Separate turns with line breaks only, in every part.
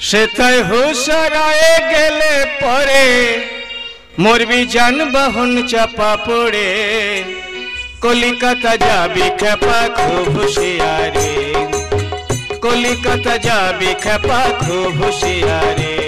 সেথায় হুসারায় গেলে পরে মরবি যানবাহন চাপা পড়ে। কলিকাতা যাবি খেপা খুব হুশিয়ারে। কলিকাতা যাবি খেপা খুব হুশিয়ারে।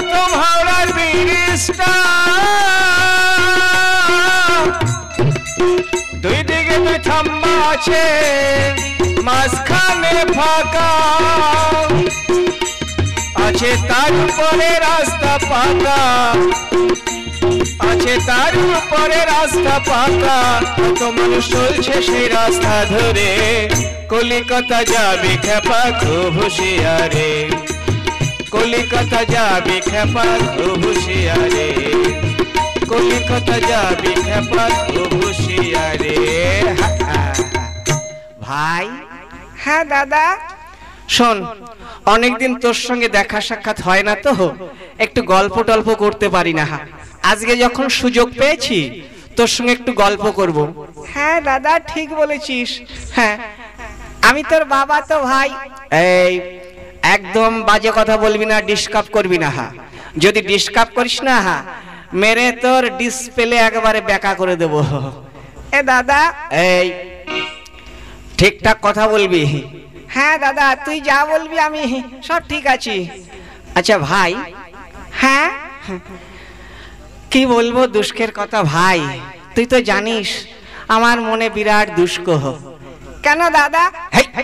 প্রথম হাওড়ার ব্রিজটা। দুই দিকে আছে, মাঝখানে ফাঁকা। আছে তার উপরে রাস্তা পাকা আছে তার উপরে রাস্তা পাকা কত মানুষ চলছে সেই রাস্তা ধরে, কলিকাতা যাবে খেপা খুব হুশিয়ারে। কলিকাতা যাবি খেপা খুব হুশিয়ারে। কলিকাতা যাবি খেপা খুব হুশিয়ারে। ভাই?
হ্যাঁ দাদা।
শোন অনেকদিন তোর সঙ্গে দেখা সাক্ষাৎ হয় না তো? একটু গল্প টল্প করতে পারি না। আজকে যখন সুযোগ পেয়েছি তোর সঙ্গে একটু গল্প করব।
হ্যাঁ দাদা ঠিক বলেছিস। হ্যাঁ। আমি তোর বাবা তো ভাই।
এই একদম বাজে কথা বলবি না ডিস্টার্ব করবি না হা। যদি ডিস্টার্ব করিস না হা মেরে তোর ডিসপ্লে একবারে বেকা করে দেব।
এ দাদা।
এই ঠিকঠাক কথা বলবি।
হ্যাঁ দাদা তুই যা বলবি আমি সব ঠিক আছি।
আচ্ছা ভাই।
হ্যাঁ?
কি বলব দুষ্কের কথা ভাই? তুই তো জানিস আমার মনে বিরাট দুষ্ক
কেন দাদা?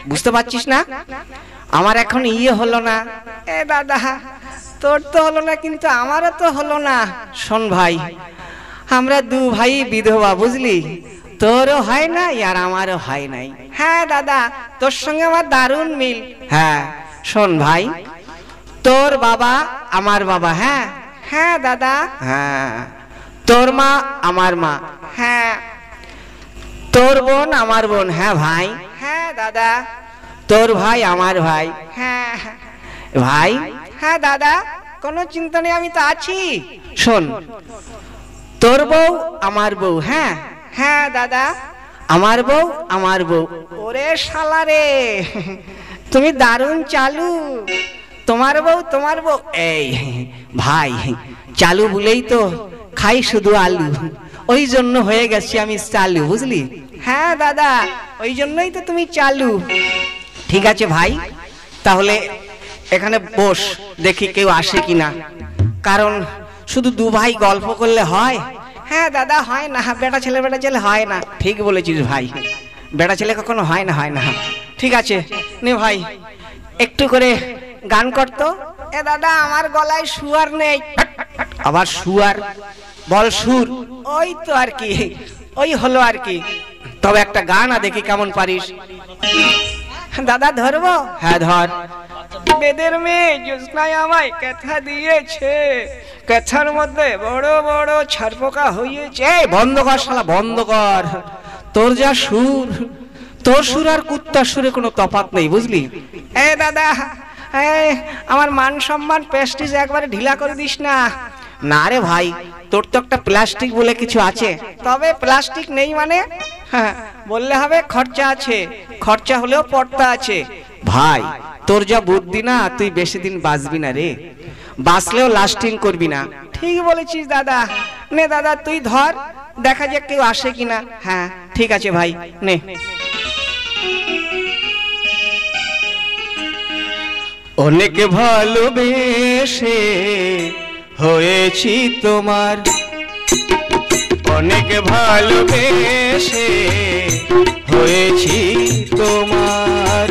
বুঝতে পারছিস না? আমার এখন ইয়ে হলো না।
এ দাদা তোর তো হলো না কিন্তু আমারও তো হলো না।
শোন ভাই আমরা দু ভাই বিধবা বুঝলি? তোরও হয় না আর আমারও হয় নাই।
হ্যাঁ দাদা তোর সঙ্গে আমার দারুণ মিল।
হ্যাঁ শোন ভাই তোর বাবা আমার বাবা হ্যাঁ?
হ্যাঁ দাদা।
হ্যাঁ তোর মা আমার মা।
হ্যাঁ।
তোর বোন আমার বোন হ্যাঁ ভাই?
হ্যাঁ দাদা।
তোর ভাই আমার ভাই।
হ্যাঁ।
ভাই?
হ্যাঁ দাদা কোনো চিন্তা নেই আমি তো আছি।
শোন তোর বউ আমার বউ হ্যাঁ?
হ্যাঁ দাদা।
আমার বউ আমার বউ।
ওরে শালা রে তুমি দারুণ চালু। তোমার বউ তোমার বউ।
এই ভাই চালু বলেই তো খাই শুধু আলু। ওই জন্য হয়ে গেছি আমি চালু বুঝলি?
হ্যাঁ দাদা ওই জন্যই তো তুমি চালু।
ঠিক আছে ভাই? তাহলে এখানে বস, দেখি কেউ আসে কিনা। কারণ শুধু দু ভাই গল্প করলে হয়?
হ্যাঁ দাদা, হয় না। বেটা ছেলে বেটা ছেলে হয় না।
ঠিক বলেছিস ভাই। বেটা ছেলে কখনো হয় না হয় না। ঠিক আছে, নে ভাই। একটু করে গান করতো
এ দাদা, আমার গলায় শুয়ার নেই।
আবার সুয়ার? বল সুর।
ওই তো আর কি। ওই হলো আর কি।
তবে একটা গান দেখি কেমন পারিস।
দাদা ধরবো?
হ্যাঁ ধর।
বেদের মেয়ে জ্যোৎস্নায় আমায় কথা দিয়েছে? কথার মধ্যে বড় বড় ছারপোকা হয়েছে
এই বন্ধ কর শালা বন্ধ কর। তোর যা সুর তোর সুর আর কুত্তার সুরে কোনো তফাৎ নেই বুঝলি?
এ দাদা আমার মান সম্মান প্রেস্টিজ একবারে ঢিলা করে দিস না।
না রে ভাই তোর তো একটা প্লাস্টিক বলে কিছু আছে।
তবে প্লাস্টিক নেই মানে? হ্যাঁ, বললে হবে, খরচা আছে। খরচা হলেও পর্দা আছে।
ভাই, তোর যা বুদ্ধি না, তুই বেশি দিন বাঁচবি না রে। বাঁচলেও লাস্টিং করবি না।
ঠিক বলেছিস, দাদা। নে, দাদা, তুই ধর। দেখা যাক কেউ আসে কিনা।
হ্যাঁ ঠিক আছে ভাই, নে। অনেক ভালোবেসে হয়েছি তোমার। অনেক ভালোবেসে হয়েছি তোমার।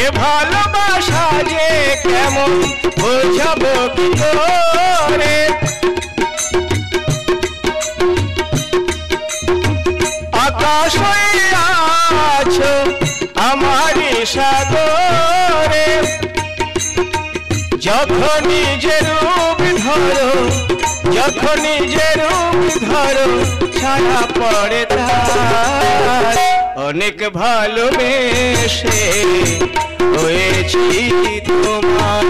এ ভালোবাসা যে কেমন বোঝাবো কি করে? হয়ে আছো আমারই সাগরে, যখন নিজের রূপ ধরো, যখন নিজের রূপ ধরো ছাড়া পড়ে তার। অনেক ভালোবেসে হয়েছি তোমার।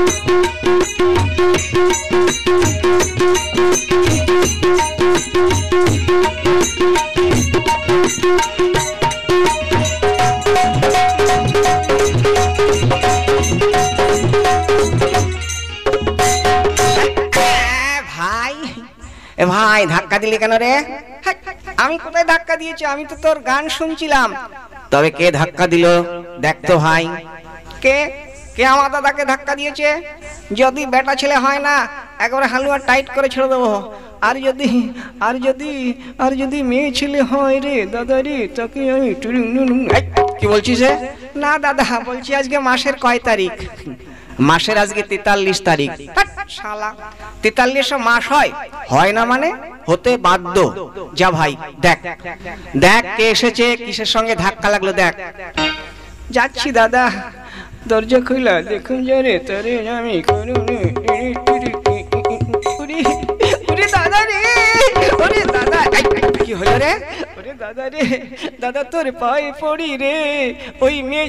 ভাই ধাক্কা দিলি কেন রে? আমি কোথায় ধাক্কা দিয়েছি? আমি তো তোর গান শুনছিলাম।
তবে কে ধাক্কা দিল? দেখ তো ভাই।
কে? কে আমার দাদাকে ধাক্কা দিয়েছে? যদি বেটা ছেলে হয় না একবারে হালুয়া টাইট করে ছেড়ে দেবো। আর যদি আর যদি আর যদি মেয়ে ছেলে হয় রে দাদা রে তাকে আমি
কি বলছিস?
না দাদা বলছি আজকে মাসের কয় তারিখ?
মাসের আজকে তেতাল্লিশ তারিখ।
শালা। তেতাল্লিশে মাস হয়।
হয় না মানে? হতে বাধ্য। যা ভাই, দেখ। দেখ কে এসেছে, কিসের সঙ্গে ধাক্কা লাগল, দেখ।
যাচ্ছি, দাদা। দরজা খুলা, দেখুন জানে তারে আমি করুন দাদা তোর পায়ে পড়ি রে। ওই মেয়ে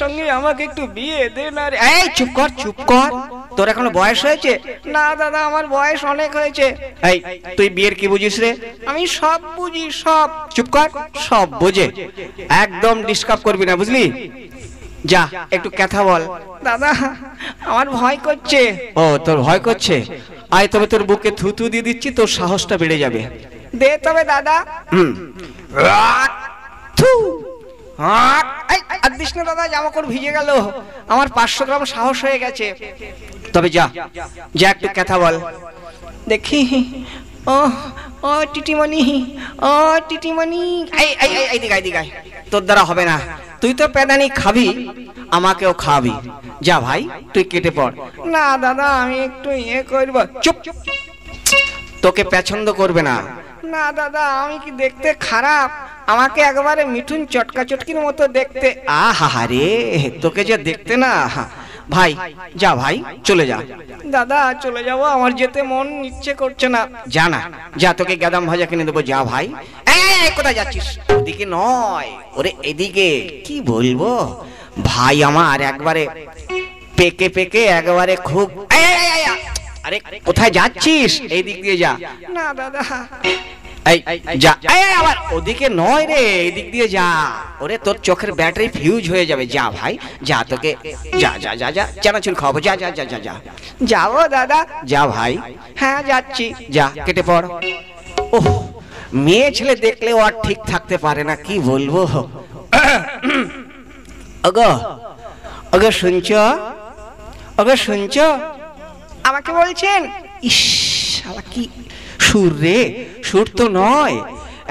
সঙ্গে আমাকে একটু বিয়ে দে না রে
চুপ কর চুপ কর। তোর এখনও বয়স হয়েছে?
না দাদা আমার বয়স অনেক হয়েছে।
এই তুই বিয়ের কি বুঝিস রে?
আমি সব বুঝি সব।
চুপ কর সব বোঝে। একদম ডিস্টার্ব করবি না বুঝলি? যা একটু কথা বল।
দাদা আমার ভয় করছে।
ও তোর ভয় করছে? আয় তবে তোর বুকে থুতু দিয়ে দিচ্ছি তোর সাহসটা বেড়ে যাবে।
দে তবে দাদা।
হুম।
থু। আর দিস না দাদা জামা কাপড় ভিজে গেল। আমার পাঁচশো গ্রাম সাহস হয়ে গেছে।
তবে যা যা একটু কথা বল।
দেখি ও ও টিটিমণি ও টিটিমণি। এই এই এই এইদিকে এইদিকে আয়।
তোর দ্বারা হবে না। তুই তো পেদানি খাবি আমাকেও খাবি যা ভাই তুই কেটে পড়।
না দাদা আমি একটু ইয়ে করব।
চুপ চুপ। তোকে পছন্দ করবে না।
না দাদা আমি কি দেখতে খারাপ? আমাকে একবারে মিঠুন চটকা চটকির মতো দেখতে।
আহা রে তোকে যে দেখতে না ভাই যা ভাই চলে যা।
দাদা চলে যাব আমার যেতে মন ইচ্ছে করছে না।
যা না যা তোকে গাদাম ভাজা কিনে দেবো যা ভাই। কোথায় যাচ্ছিস? ওদিকে নয় ওরে এদিকে। কি বলব? ভাই আমার একবারে পেকে পেকে একবারে খুব আরে কোথায় যাচ্ছিস? এই দিক দিয়ে যা।
না দাদা।
এই যা। এই, এই, আবার ওদিকে নয় রে এদিক দিয়ে যা। ওরে তোর চোখের ব্যাটারি ফিউজ হয়ে যাবে। যা ভাই যা তোকে। যা যা যা যা। চানাচুর যা যা যা যা যা।
যাব দাদা।
যা ভাই।
হ্যাঁ যাচ্ছি।
যা কেটে পড়। ওহ মেয়ে ছেলে দেখলেও আর ঠিক থাকতে পারে না। কি বলব? ওগো ওগো শুনছ? ওগো শুনছ?
আমাকে বলছেন?
ইস শালা কি সুর রে, সুর তো নয়।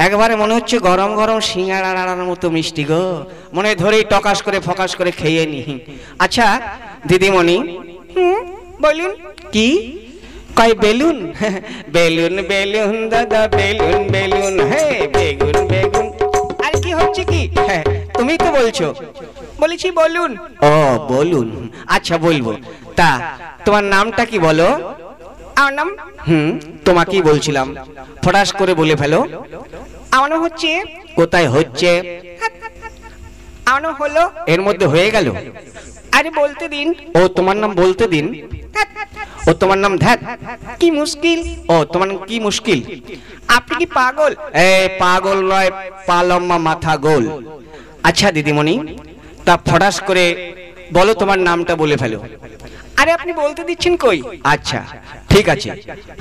একবারে মনে হচ্ছে গরম গরম সিঙ্গাড়ার মতো মিষ্টি গো। মনে ধরেই টকাস করে ফকাস করে খেয়ে নি। আচ্ছা দিদিমণি।
বলুন।
কি? কয়, বেলুন? বেলুন বেলুন, দাদা, বেলুন বেলুন, হে, বেগুন বেগুন।
আর কি হচ্ছে কি?
হ্যাঁ তুমি তো বলছো।
বলেছি বলুন।
ও, বলুন। আচ্ছা বলব। তা, তোমার নামটা কি বলো?
আমার নাম?
হুম তোমাকেই বলছিলাম। ফটাস করে বলে ফেলো।
আমার নাম হচ্ছে
কোথায় হচ্ছে?
আমার নাম হলো
এর মধ্যে হয়ে গেল।
আরে বলতে দিন।
ও তোমার নাম বলতে দিন। ও তোমার নাম ধ্যাত।
কি মুশকিল?
ও তোমার নাম কি মুশকিল?
আপনি কি পাগল?
এ পাগল নয় পালম্মা মাথা গোল। আচ্ছা দিদিমণি তা ফটাস করে বলো তোমার নামটা বলে ফেলো।
আরে আপনি বলতে দিচ্ছেন কই?
আচ্ছা ঠিক আছে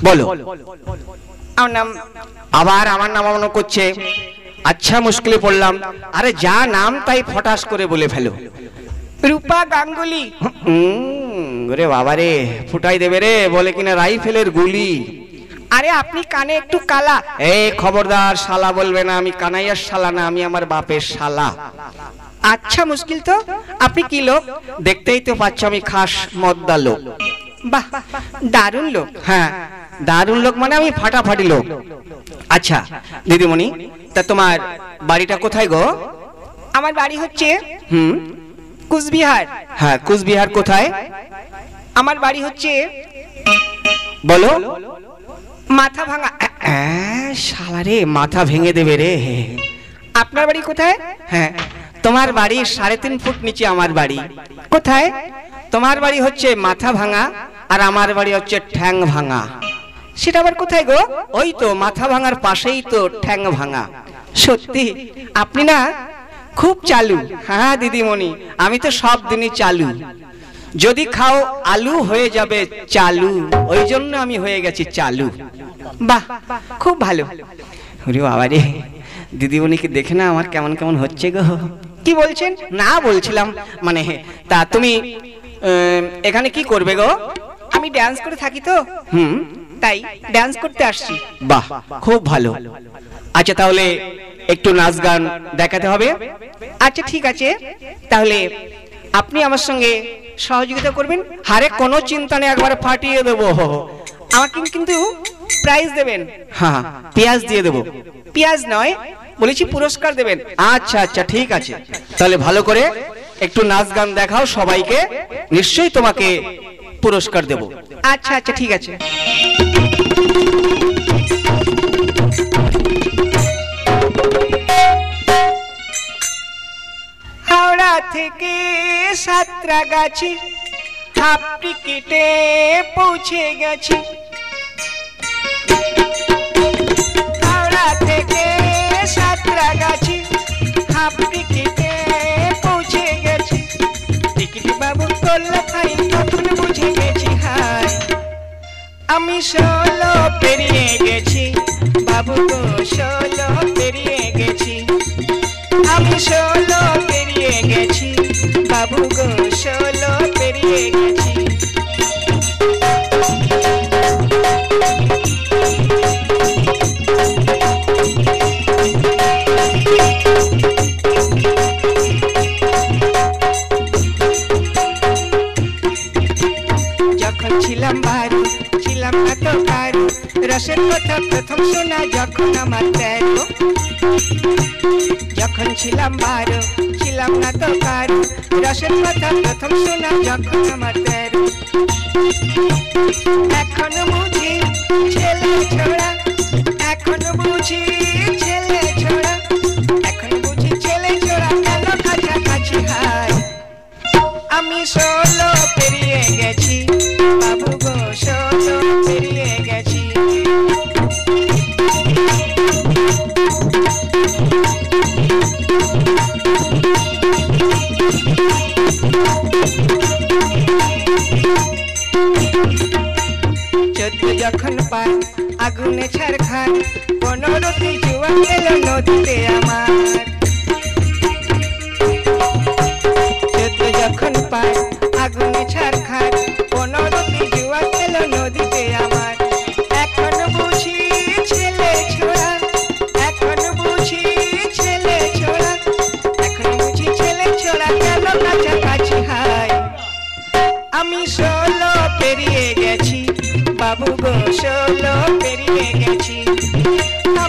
বলো।
আমার নাম
আবার আমার নাম মনে করছে। আচ্ছা মুশকিলে পড়লাম। আরে যা নাম তাই ফটাস করে বলে ফেলো।
রূপা গাঙ্গুলি।
ওরে বাবা রে ফুটাই দেবে রে বলে কিনা রাইফেলের গুলি।
আরে আপনি কানে একটু কালা।
এই খবরদার শালা বলবে না আমি কানাইয়ার শালা না আমি আমার বাপের শালা।
আচ্ছা মুশকিল তো। আপনি কি লোক?
দেখতেই তো পাচ্ছ আমি খাস মদ্দা লোক।
বাহ দারুণ লোক।
হ্যাঁ দারুণ লোক মানে আমি ফাটাফাটি লোক। আচ্ছা দিদিমণি তা তোমার
বাড়িটা কোথায় গো?
আমার বাড়ি হচ্ছে
হুম?
কুচবিহার।
হ্যাঁ কুচবিহার কোথায়?
আমার বাড়ি হচ্ছে
বলো।
মাথা ভাঙা
হ্যাঁ শালা রে মাথা ভেঙে দেবে রে।
আপনার বাড়ি কোথায়?
হ্যাঁ তোমার বাড়ি সাড়ে তিন ফুট নিচে আমার বাড়ি।
কোথায়?
তোমার বাড়ি হচ্ছে মাথা ভাঙা আর আমার বাড়ি হচ্ছে ঠ্যাং ভাঙা।
সেটা আবার কোথায় গো?
ওই তো মাথা ভাঙার পাশেই তো ঠ্যাং ভাঙা।
সত্যি? আপনি না খুব চালু।
হ্যাঁ দিদিমণি, আমি তো সব দিনই চালু। যদি খাও আলু হয়ে যাবে চালু। ওই জন্য আমি হয়ে গেছি চালু।
বাহ, খুব ভালো।
বাবা রে দিদিমণিকে দেখে না আমার কেমন কেমন হচ্ছে গো।
কি বলছেন?
না বলছিলাম। মানে তা তুমি এখানে কি করবে গো?
আমি ড্যান্স করে থাকি তো।
হুম।
তাই ড্যান্স করতে আসছি।
বাহ খুব ভালো। আচ্ছা তাহলে একটু নাচ গান দেখাতে হবে?
আচ্ছা ঠিক আছে। তাহলে আপনি আমার সঙ্গে সহযোগিতা করবেন।
হারে কোনো চিন্তা নেই একবার ফাটিয়ে দেবো।
আমাকে কিন্তু প্রাইজ দেবেন।
হ্যাঁ পেঁয়াজ দিয়ে দেবো।
পেঁয়াজ নয় বলেছি পুরস্কার দেবেন।
আচ্ছা আচ্ছা ঠিক আছে। তাহলে ভালো করে একটু নাচ গান দেখাও সবাইকে। নিশ্চয়ই তোমাকে পুরস্কার দেব।
আচ্ছা আচ্ছা ঠিক আছে। হাওড়া থেকে সাঁতরাগাছি, হাফ টিকিটে পৌঁছে গেছি। হাফ পৌঁছে গেছি। টিকিট বাবু করলে ফাইন তখন বুঝে গেছি হাই আমি ষোলো পেরিয়ে গেছি, বাবু গো ষোলো পেরিয়ে গেছি। আমি ষোলো পেরিয়ে গেছি, বাবু গো ষোলো পেরিয়ে গেছি। ছিলাম বারু, ছিলাম না তো কারু রসের কথা প্রথম শোনা যখন আমার তেরো যখন ছিলাম বারো, ছিলাম না তো কারু রসের কথা প্রথম শোনা যখন আমার তেরো এখন বুঝি ছেলে ছোড়া, এখন বুঝি ছেলে ছোড়া। এখন বুঝি ছেলে ছোড়া কেন কাছাকাছি হায়? আমি ষোলো জুয়া গেল নদীতে আমার চোদ্দ যখন পাই আগুনে ছাড় পনেরোটি জুয়া গেল নদীতে আমার এখন বুঝি ছেলে ছেলে ছোড়া এখন আমি ষোলো পেরিয়ে গেছি বাবু গো ষোলো পেরিয়ে গেছি